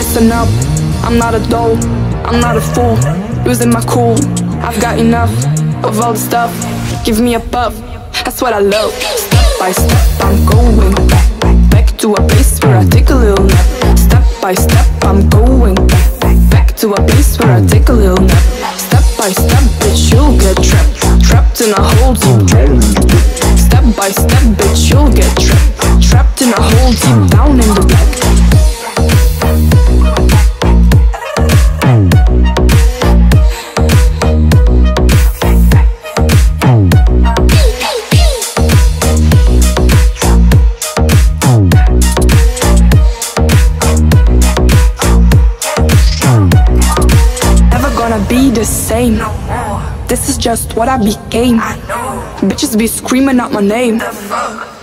Listen up, I'm not a doll, I'm not a fool. Losing my cool, I've got enough of all the stuff. Give me a puff, that's what I love. Step by step, I'm going back, back to a place where I take a little nap. Step by step, I'm going back, back to a place where I take a little nap. Step by step, bitch, you'll get trapped, trapped in a hole deep down. Step by step, bitch, you'll get trapped, trapped in a hole deep down in the back. Gonna be the same. This is just what I became. Bitches be screaming out my name.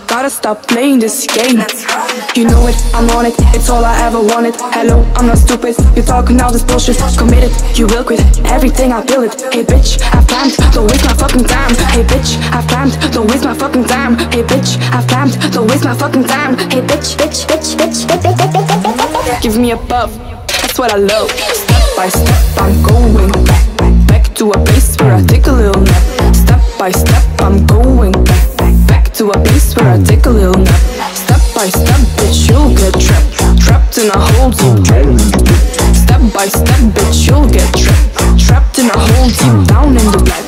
Gotta stop playing this game. You know it, I'm on it, it's all I ever wanted. Hello, I'm not stupid. You're talking all this bullshit. Committed, you will quit everything I build it. Hey bitch, I planned, don't waste my fucking time. Hey bitch, I planned, don't waste my fucking time. Hey bitch, I planned, don't waste my fucking time. Hey bitch, bitch, bitch, bitch, bitch, bitch, bitch, bitch, bitch, bitch. Give me a puff, that's what I love. Step by step, I'm going back, back to a place where I take a little nap. Step by step, I'm going back, back to a place where I take a little nap. Step by step, bitch, you'll get trapped, trapped in a hole deep down. Step by step, bitch, you'll get trapped, trapped in a hole deep down in the back.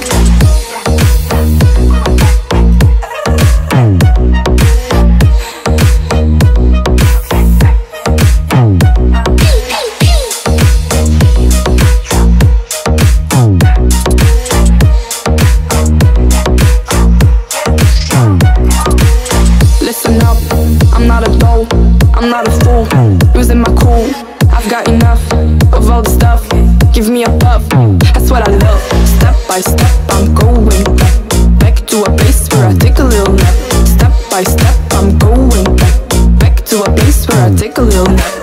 Not a doll, I'm not a fool. Losing my cool, I've got enough of all the stuff. Give me a puff, that's what I love. Step by step, I'm going back, back to a place where I take a little nap. Step by step, I'm going back, back to a place where I take a little nap.